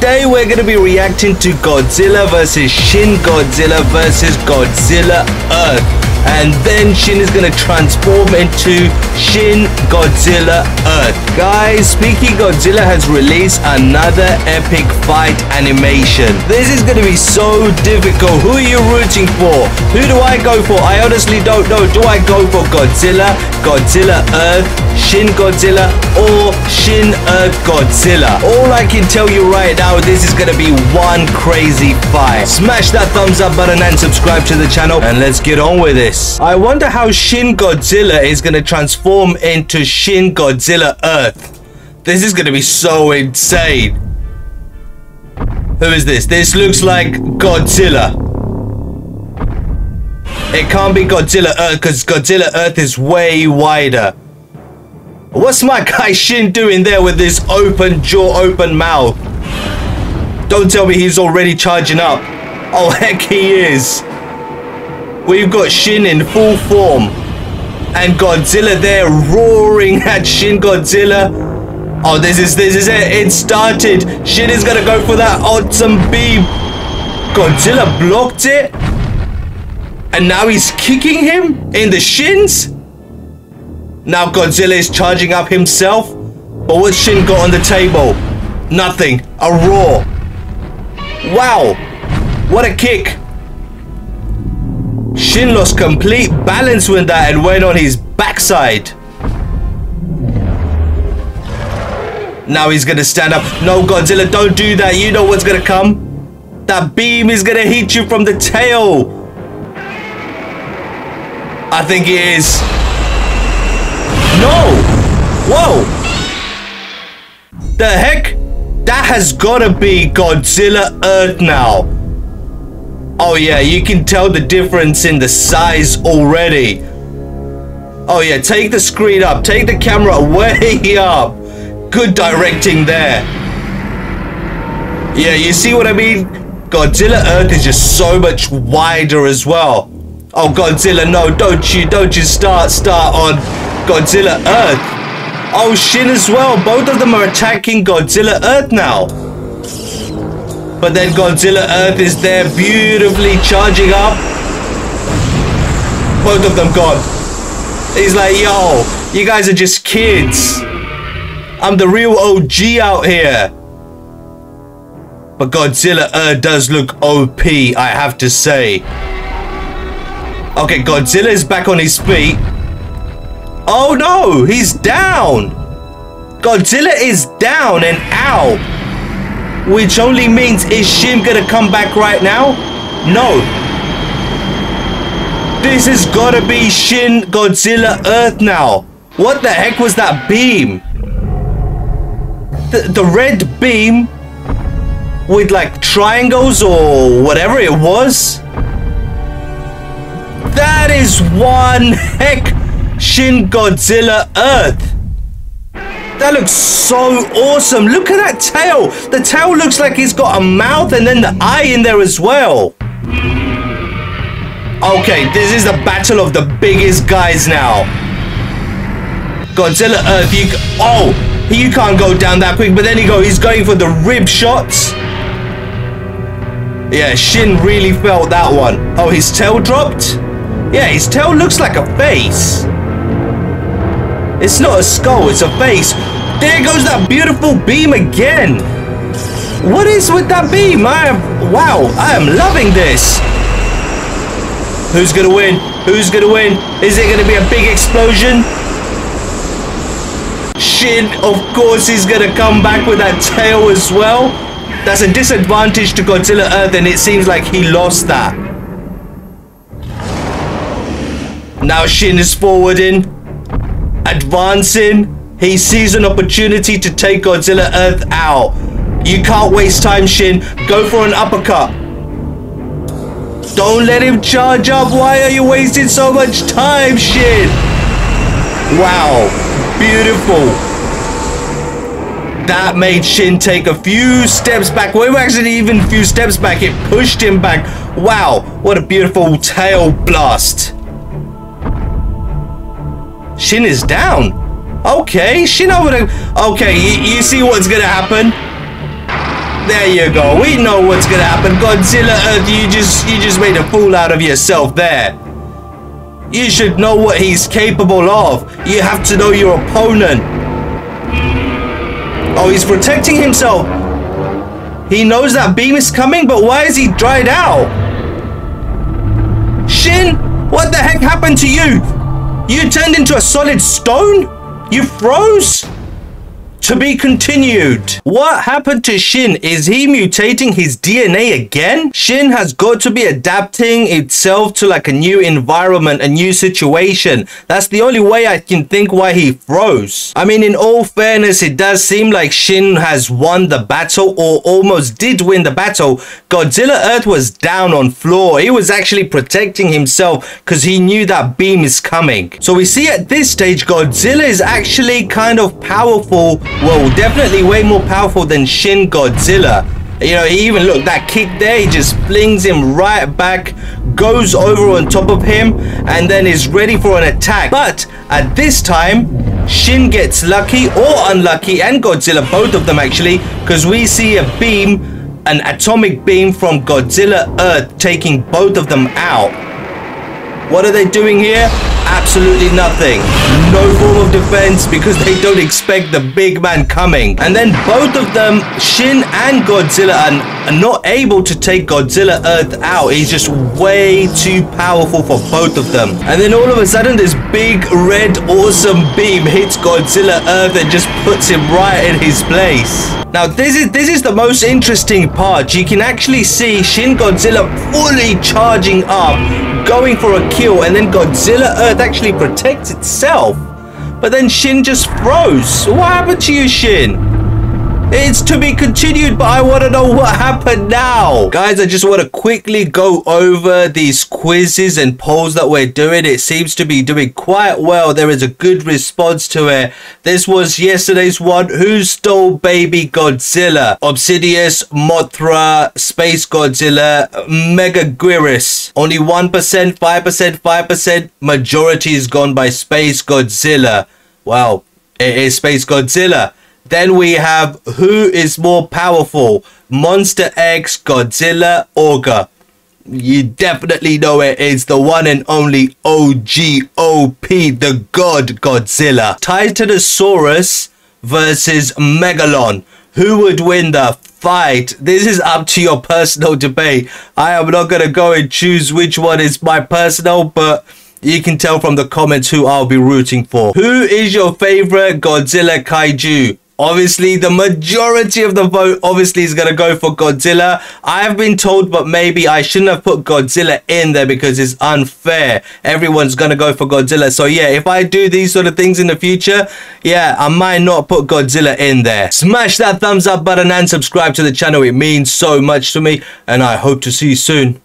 today we're going to be reacting to Godzilla vs. Shin Godzilla vs. Godzilla Earth and then Shin is gonna transform into Shin Godzilla Earth. Guys, Speaking Godzilla has released another epic fight animation. This is gonna be so difficult. Who are you rooting for? Who do I go for? I honestly don't know. Do I go for Godzilla, Godzilla Earth, Shin Godzilla, or Shin Earth Godzilla? All I can tell you right now, this is gonna be one crazy fight. Smash that thumbs up button and subscribe to the channel, and let's get on with it this. I wonder how Shin Godzilla is going to transform into Shin Godzilla Earth. This is going to be so insane. Who is this? This looks like Godzilla. It can't be Godzilla Earth because Godzilla Earth is way wider. What's my guy Shin doing there with this open jaw, open mouth? Don't tell me he's already charging up. Oh, heck he is. We've got Shin in full form. And Godzilla there roaring at Shin Godzilla. Oh, this is this is it. It started. Shin is gonna go for that awesome beam. Godzilla blocked it. And now he's kicking him in the shins. Now Godzilla is charging up himself. But what's Shin got on the table? Nothing. A roar. Wow. What a kick. Shin lost complete balance with that and went on his backside. Now he's gonna stand up. No, Godzilla, don't do that. You know what's gonna come. That beam is gonna hit you from the tail. I think it is. No! Whoa! The heck? That has gotta be Godzilla Earth now. Oh yeah, you can tell the difference in the size already. Oh yeah, take the screen up. Take the camera way up. Good directing there. Yeah, you see what I mean? Godzilla Earth is just so much wider as well. Oh, Godzilla, no, don't you, don't you start, start on Godzilla Earth. Oh, Shin as well. Both of them are attacking Godzilla Earth now. But then Godzilla Earth is there beautifully charging up. Both of them gone. He's like, yo, you guys are just kids. I'm the real OG out here. But Godzilla Earth does look OP, I have to say. Okay, Godzilla is back on his feet. Oh no, he's down. Godzilla is down and out. Which only means, is Shin gonna come back right now? No. This has gotta be Shin Godzilla Earth now. What the heck was that beam? The, the red beam with like triangles or whatever it was? That is one heck Shin Godzilla Earth. That looks so awesome. Look at that tail. The tail looks like he's got a mouth and then the eye in there as well. Okay, this is the battle of the biggest guys now. Godzilla uh, Earth, you... Oh, you can't go down that quick, but then he go, he's going for the rib shots. Yeah, Shin really felt that one. Oh, his tail dropped? Yeah, his tail looks like a face. It's not a skull, it's a face. There goes that beautiful beam again. What is with that beam? I am, wow, I am loving this. Who's gonna win? Who's gonna win? Is it gonna be a big explosion? Shin, of course he's gonna come back with that tail as well. That's a disadvantage to Godzilla Earth and it seems like he lost that. Now Shin is forwarding, advancing. He sees an opportunity to take Godzilla Earth out. You can't waste time, Shin. Go for an uppercut. Don't let him charge up. Why are you wasting so much time, Shin? Wow. Beautiful. That made Shin take a few steps back. Well, actually even a few steps back. It pushed him back. Wow. What a beautiful tail blast. Shin is down. Okay, Shinobu. Okay, you, you see what's gonna happen? There you go. We know what's gonna happen. Godzilla Earth, you just you just made a fool out of yourself there. You should know what he's capable of. You have to know your opponent. Oh, he's protecting himself. He knows that beam is coming, but why is he dried out? Shin, what the heck happened to you? You turned into a solid stone? You froze? To be continued. What happened to Shin? Is he mutating his DNA again? Shin has got to be adapting itself to like a new environment, a new situation. That's the only way I can think why he froze. I mean, in all fairness, it does seem like Shin has won the battle or almost did win the battle. Godzilla Earth was down on floor. He was actually protecting himself because he knew that beam is coming. So we see at this stage, Godzilla is actually kind of powerful well, definitely way more powerful than Shin Godzilla. You know, even look that kick there, he just flings him right back, goes over on top of him, and then is ready for an attack. But at this time, Shin gets lucky or unlucky, and Godzilla, both of them actually, because we see a beam, an atomic beam from Godzilla Earth taking both of them out. What are they doing here? Absolutely nothing. No form of defense because they don't expect the big man coming. And then both of them, Shin and Godzilla, are not able to take Godzilla Earth out. He's just way too powerful for both of them. And then all of a sudden, this big red awesome beam hits Godzilla Earth and just puts him right in his place. Now this is this is the most interesting part. You can actually see Shin Godzilla fully charging up, going for a kill, and then Godzilla Earth actually protects itself. But then Shin just froze. What happened to you, Shin? It's to be continued, but I want to know what happened now. Guys, I just want to quickly go over these quizzes and polls that we're doing. It seems to be doing quite well. There is a good response to it. This was yesterday's one. Who stole baby Godzilla? Obsidious, Mothra, Space Godzilla, Megaguirus. Only 1%, 5%, 5%. Majority is gone by Space Godzilla. Wow, it is Space Godzilla. Then we have who is more powerful, Monster X, Godzilla, Orga. You definitely know it is the one and only OGOP, the God Godzilla. Titanosaurus versus Megalon. Who would win the fight? This is up to your personal debate. I am not going to go and choose which one is my personal, but you can tell from the comments who I'll be rooting for. Who is your favorite Godzilla kaiju? Obviously, the majority of the vote obviously is going to go for Godzilla. I have been told, but maybe I shouldn't have put Godzilla in there because it's unfair. Everyone's going to go for Godzilla. So yeah, if I do these sort of things in the future, yeah, I might not put Godzilla in there. Smash that thumbs up button and subscribe to the channel. It means so much to me and I hope to see you soon.